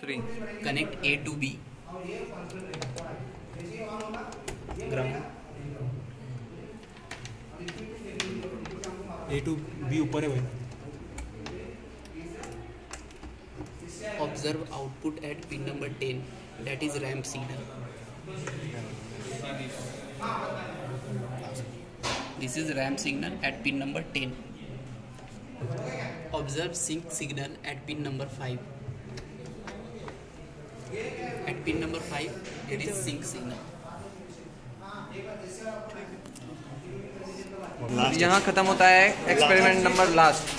three connect A to B ground A to B ऊपर है भाई observe output at pin number 10 that is ramp signal this is ramp signal at pin number 10 observe sync signal at pin number 5 pin number five it is sync signal यहाँ खत्म होता है experiment number last